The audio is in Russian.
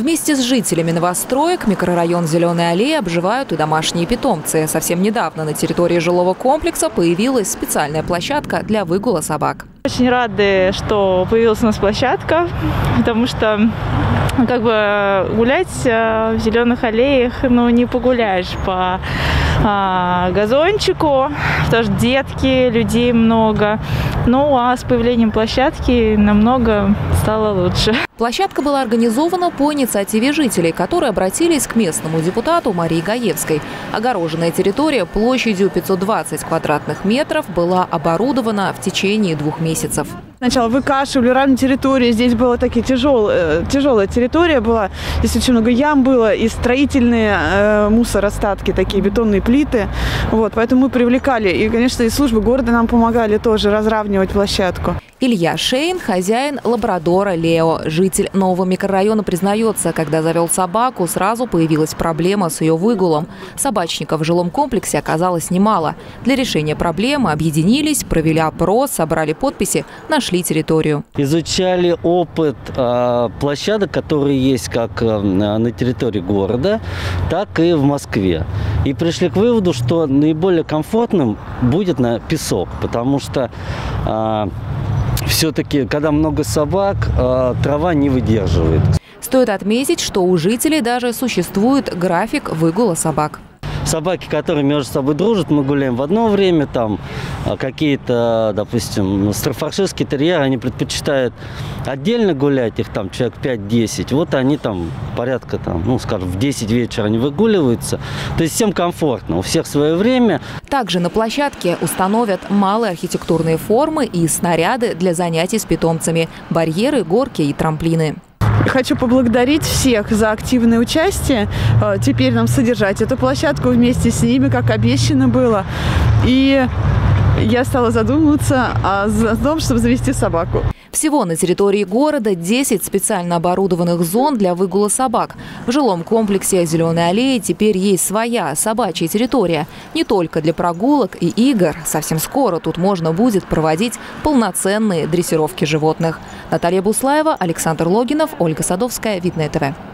Вместе с жителями новостроек микрорайон Зеленой аллеи обживают и домашние питомцы. Совсем недавно на территории жилого комплекса появилась специальная площадка для выгула собак. Очень рады, что появилась у нас площадка, потому что ну, как бы гулять э, в зеленых аллеях, ну, не погуляешь по а, газончику, потому что детки, людей много. Ну, а с появлением площадки намного стало лучше. Площадка была организована по инициативе жителей, которые обратились к местному депутату Марии Гаевской. Огороженная территория площадью 520 квадратных метров была оборудована в течение двух месяцев. Сначала выкашивали равные территории. Здесь была такие тяжелая, тяжелая территория была. Здесь очень много ям было и строительные э, мусоростатки, такие бетонные плиты. Вот, поэтому мы привлекали. И, конечно, и службы города нам помогали тоже разравнивать площадку. Илья Шейн – хозяин лабрадора Лео. Житель нового микрорайона признается, когда завел собаку, сразу появилась проблема с ее выгулом. Собачников в жилом комплексе оказалось немало. Для решения проблемы объединились, провели опрос, собрали подписи, нашли территорию. Изучали опыт э, площадок, которые есть как э, на территории города, так и в Москве. И пришли к выводу, что наиболее комфортным будет на песок, потому что э, все-таки, когда много собак, э, трава не выдерживает. Стоит отметить, что у жителей даже существует график выгула собак собаки, которые между собой дружат, мы гуляем в одно время, там а какие-то, допустим, стаффордширские терьеры, они предпочитают отдельно гулять, их там человек 5-10, вот они там порядка, там, ну, скажем, в 10 вечера они выгуливаются, то есть всем комфортно, у всех свое время. Также на площадке установят малые архитектурные формы и снаряды для занятий с питомцами, барьеры, горки и трамплины. Хочу поблагодарить всех за активное участие. Э, теперь нам содержать эту площадку вместе с ними, как обещано было. И я стала задумываться о том, чтобы завести собаку. Всего на территории города 10 специально оборудованных зон для выгула собак. В жилом комплексе «Зеленой аллеи» теперь есть своя собачья территория. Не только для прогулок и игр. Совсем скоро тут можно будет проводить полноценные дрессировки животных. Наталья Буслаева, Александр Логинов, Ольга Садовская, Видное ТВ.